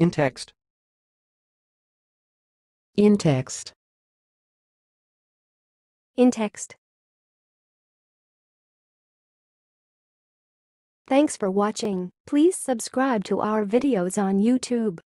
In text. In text. In text. Thanks for watching. Please subscribe to our videos on YouTube.